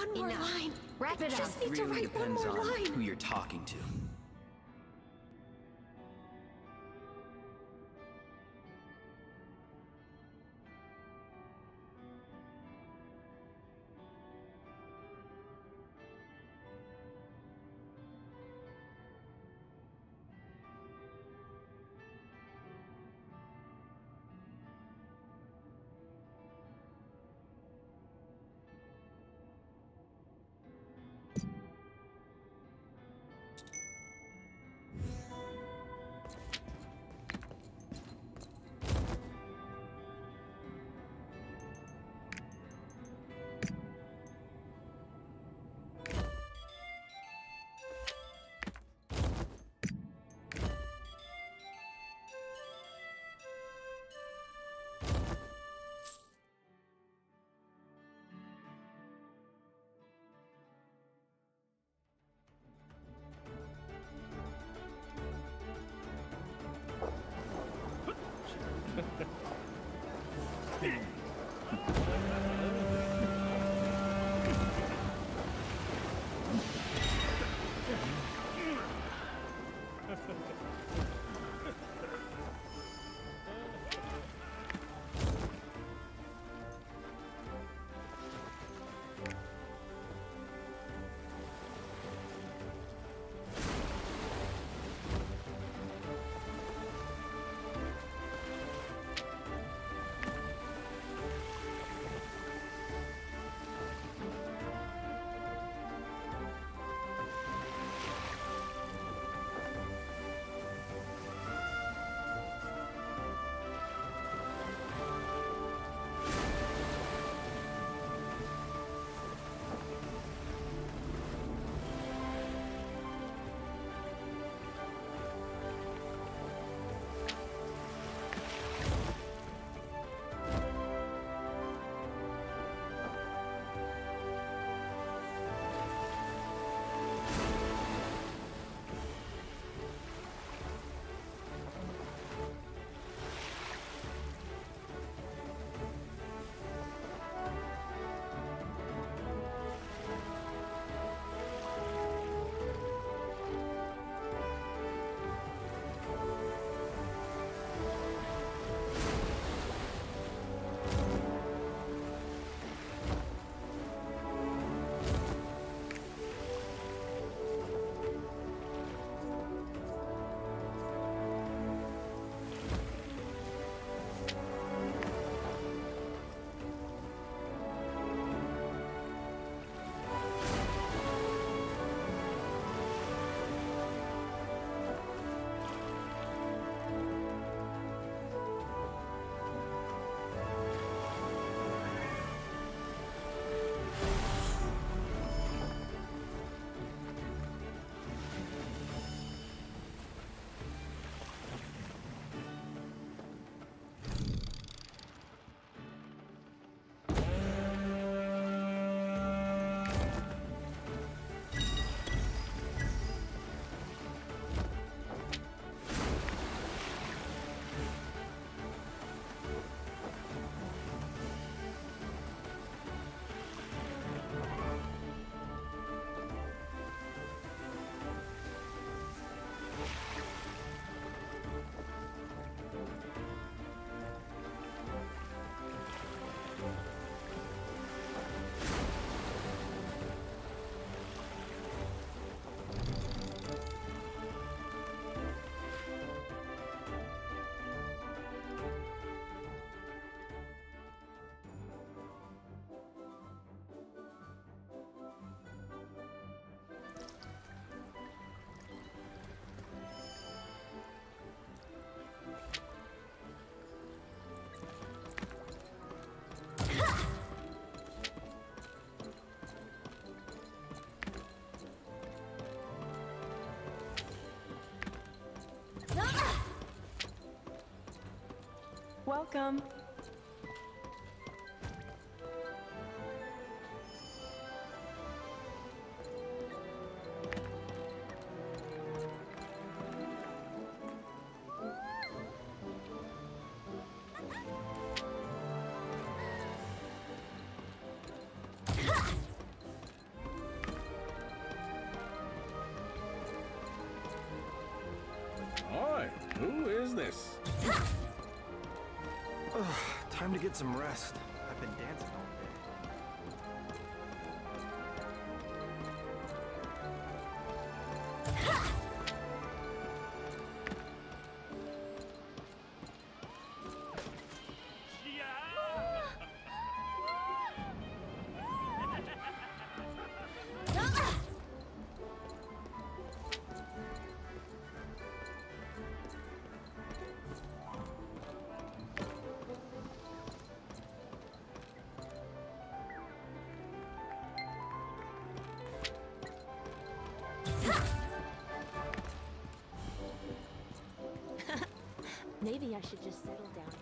One more Enough. line. Wrap I it up. just need to really write one depends more on line. who you're talking to. Welcome. Oi, who is this? Ugh, time to get some rest. I've been dancing all Maybe I should just settle down